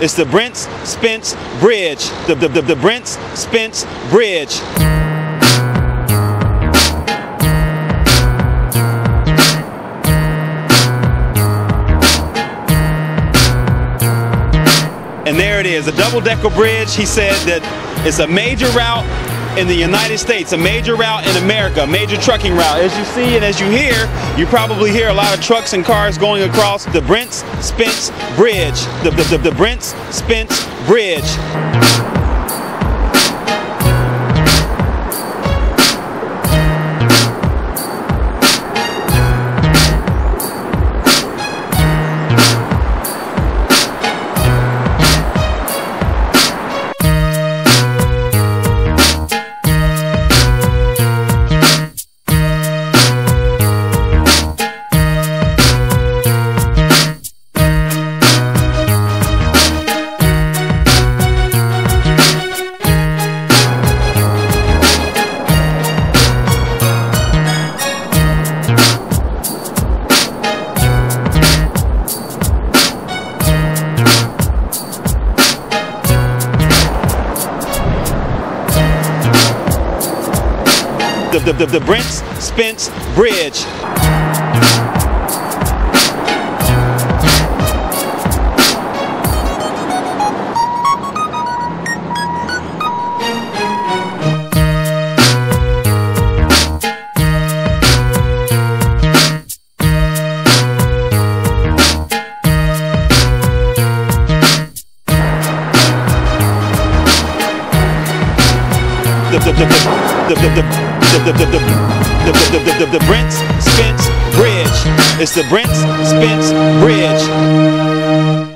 It's the Brent Spence Bridge. The, the, the, the Brent Spence Bridge. And there it is, a double-decker bridge. He said that it's a major route in the United States, a major route in America, a major trucking route. As you see and as you hear, you probably hear a lot of trucks and cars going across the Brent Spence Bridge, the, the, the, the Brent Spence Bridge. The, the, the, the Brent Spence Bridge. the the the the the the the the the the the the the Brent Spence Bridge. It's the Brent Spence Bridge.